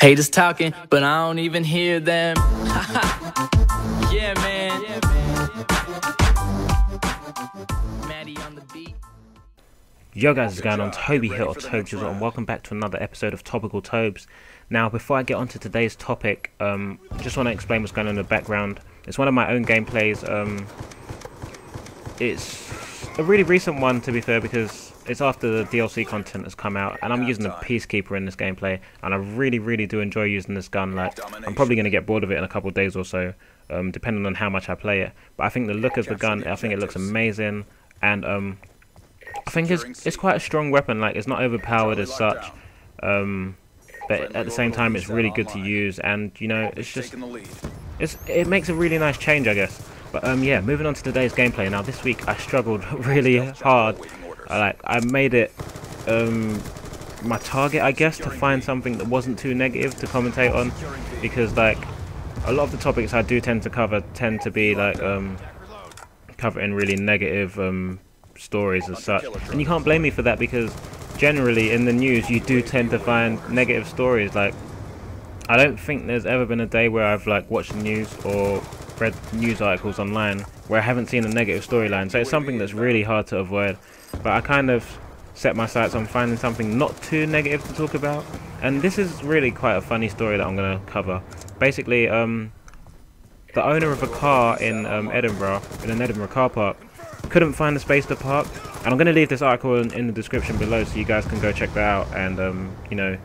Haters talking, but I don't even hear them. yeah, man. Yo guys, what's going on? Toby here, or Tobes, and welcome back to another episode of Topical Tobes. Now, before I get onto today's topic, um, just want to explain what's going on in the background. It's one of my own gameplays. Um, it's a really recent one, to be fair, because it's after the DLC content has come out, and I'm using the Peacekeeper in this gameplay, and I really, really do enjoy using this gun. Like, I'm probably going to get bored of it in a couple of days or so, um, depending on how much I play it. But I think the look of the gun, I think it looks amazing, and um, I think it's it's quite a strong weapon. Like, it's not overpowered as such. Um, but at the same time, it's really good to use, and you know, it's just it's it makes a really nice change, I guess. But um, yeah, moving on to today's gameplay. Now, this week I struggled really hard. I like I made it um my target, I guess, to find something that wasn't too negative to commentate on, because like a lot of the topics I do tend to cover tend to be like um covering really negative um stories as such, and you can't blame me for that because generally in the news you do tend to find negative stories. Like I don't think there's ever been a day where I've like watched the news or read news articles online where I haven't seen a negative storyline. So it's something that's really hard to avoid. But I kind of set my sights on finding something not too negative to talk about. And this is really quite a funny story that I'm going to cover. Basically, um, the owner of a car in um, Edinburgh, in an Edinburgh car park, couldn't find a space to park. And I'm going to leave this article in, in, the description below so you guys can go check that out and, um, you know,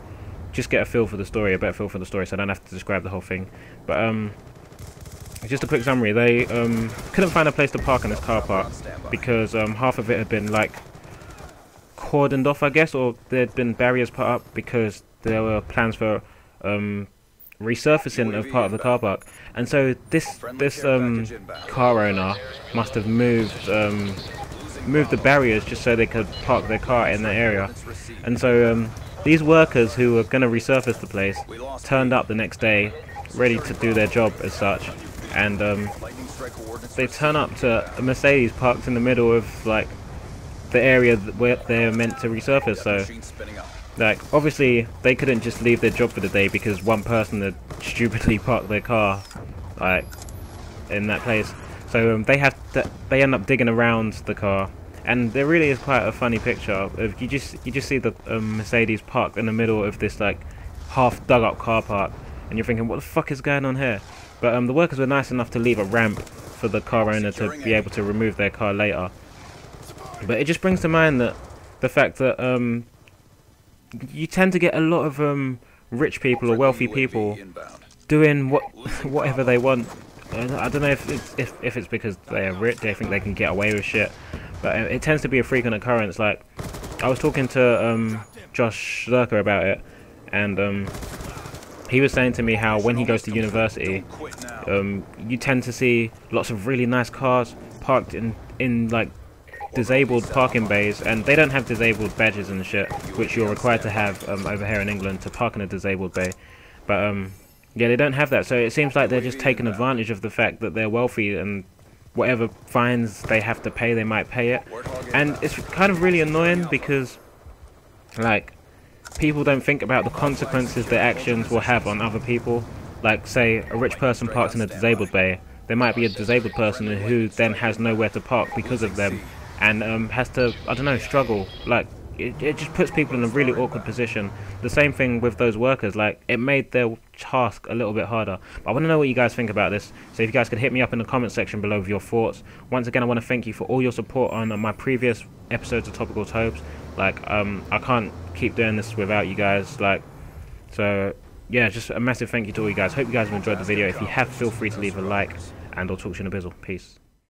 just get a feel for the story, a better feel for the story so I don't have to describe the whole thing. But, um, just a quick summary. They um, couldn't find a place to park in this car park because um, half of it had been like cordoned off, I guess, or there'd been barriers put up because there were plans for um, resurfacing of part of the car park. And so this this um, car owner must have moved um, moved the barriers just so they could park their car in that area. And so um, these workers who were going to resurface the place turned up the next day ready to do their job as such and um, they turn up to a Mercedes parked in the middle of like the area where they're meant to resurface. So, like, obviously they couldn't just leave their job for the day because one person had stupidly parked their car, like, in that place. So um, they have to, they end up digging around the car, and there really is quite a funny picture. Of, you just you just see the um, Mercedes parked in the middle of this like half dug up car park, and you're thinking, what the fuck is going on here? But um, the workers were nice enough to leave a ramp for the car owner to be able to remove their car later. But it just brings to mind that the fact that um, you tend to get a lot of um, rich people or wealthy people doing what whatever they want. I don't know if it's, if, if it's because they are rich, they think they can get away with shit. But it tends to be a frequent occurrence. Like, I was talking to um, Josh Zerkaa about it, and um, he was saying to me how when he goes to university, um, you tend to see lots of really nice cars parked in in like disabled parking bays, and they don't have disabled badges and shit, which you're required to have um, over here in England to park in a disabled bay. But um, yeah, they don't have that, so it seems like they're just taking advantage of the fact that they're wealthy and whatever fines they have to pay, they might pay it. And it's kind of really annoying because, like, people don't think about the consequences their actions will have on other people. Like, say, a rich person parks in a disabled bay. There might be a disabled person who then has nowhere to park because of them and um, has to, I don't know, struggle. Like, it, it just puts people in a really awkward position. The same thing with those workers. Like, it made their task a little bit harder. But I want to know what you guys think about this. So if you guys could hit me up in the comment section below with your thoughts. Once again, I want to thank you for all your support on my previous episodes of Topical Tobes. Like, um, I can't keep doing this without you guys. Like, so yeah, just a massive thank you to all you guys. Hope you guys have enjoyed the video. If you have, feel free to leave a like, and I'll talk to you in a bizzle. Peace.